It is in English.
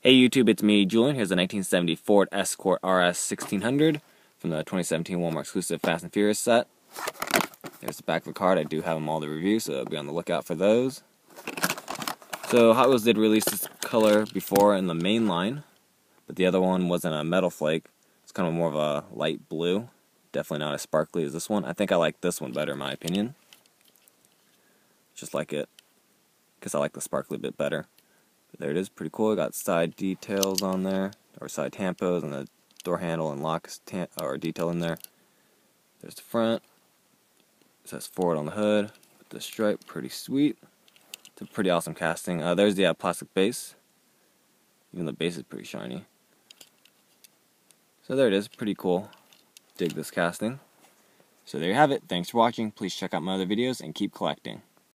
Hey YouTube, it's me, Julian. Here's a 1970 Ford Escort RS 1600 from the 2017 Walmart exclusive Fast and Furious set. There's the back of the card. I do have them all to review, so be on the lookout for those. So Hot Wheels did release this color before in the main line, but the other one wasn't a metal flake. It's kind of more of a light blue. Definitely not as sparkly as this one. I think I like this one better in my opinion. Just like it, because I like the sparkly bit better. There it is, pretty cool. got side details on there, or side tampos, and the door handle and locks or detail in there. There's the front. It says Ford on the hood. With the stripe, pretty sweet. It's a pretty awesome casting. Uh, there's the uh, plastic base. Even the base is pretty shiny. So there it is, pretty cool. Dig this casting. So there you have it. Thanks for watching. Please check out my other videos and keep collecting.